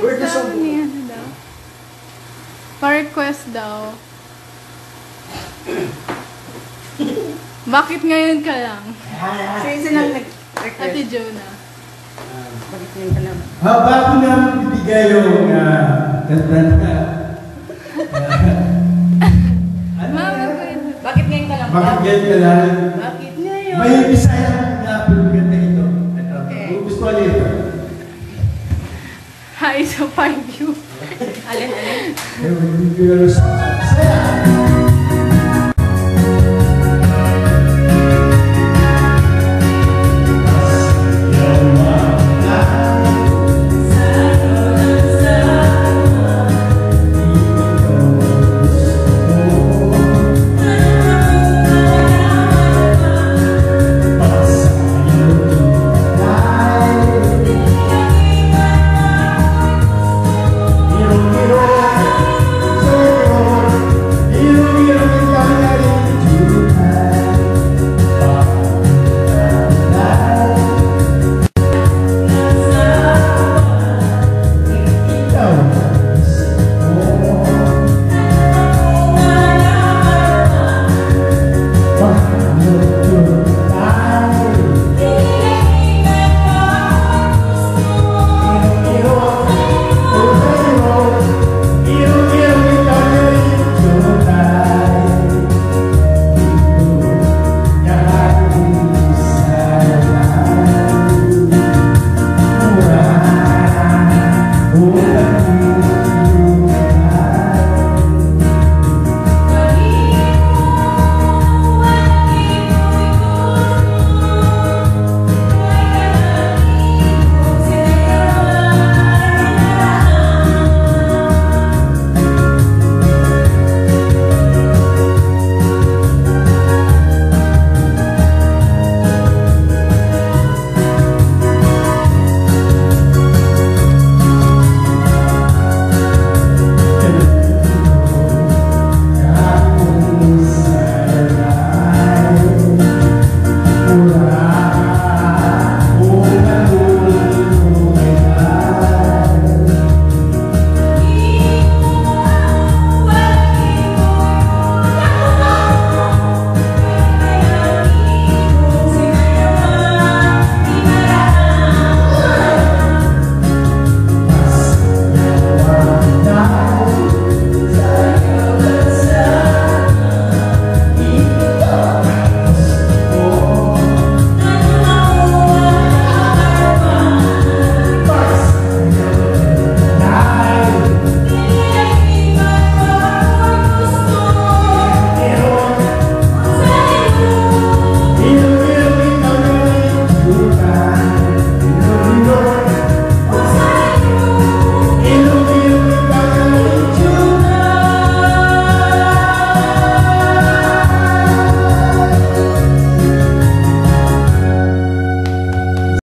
Where song? ni ano daw? Pa-request daw. Bakit ngayon ka lang? Sino silang Ate nag-request? Jonah. Bakit ngayon ka lang? Ha, bago namin bibigay yung uh, ano? Mama yun. Bakit ngayon ka lang? Bakit ganyan ka lang? Bakit ngayon? May bisaya na pagkanta ito. Ito. Okay. Gusto ko nito. to find you. alin, alin.